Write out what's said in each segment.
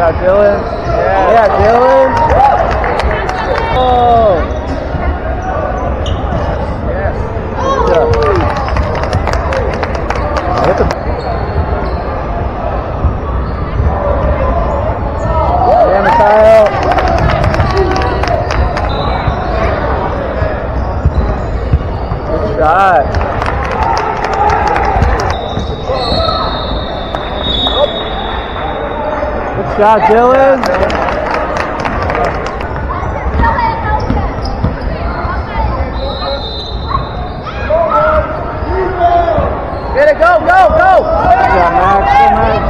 Shot Dylan. Yeah, yeah Dylan. Oh. Yes. Good Good shot. Good shot, Dylan. Get it, go, go, go! Good job, Max. Good, Max.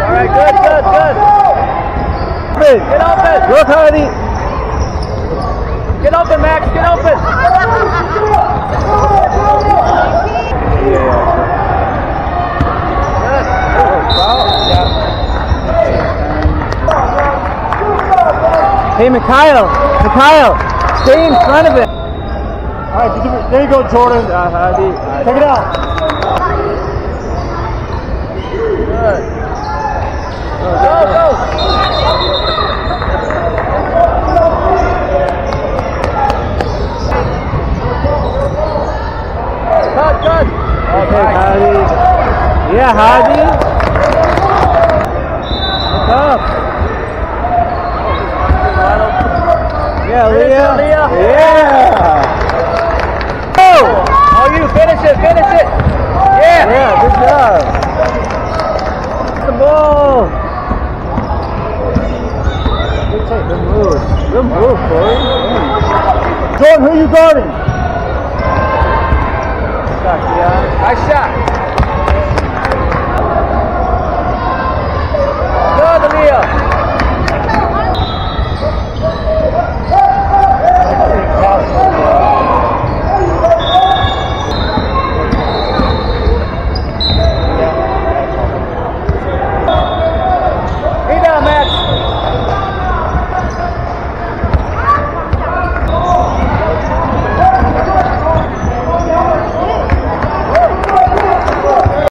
All right, good, good, good. Open. Get open. Look, Hardy. Get open, Max. Get open. Yeah. Good. Foul. Yeah. Hey, Mikhail. Mikhail. Stay in front of it. All right, there you go, Jordan. Uh, Hardy. Check it out. Good. Go, go. Cut, cut. Okay, Hadi. Yeah, Hadi. What's up? Yeah, Leah. Yeah. Oh! Oh, you finish it, finish it. Yeah. Yeah, good job. The ball. Good take, good move. Good move, Corey. Jordan, who you guarding? Shot, yeah. Nice shot.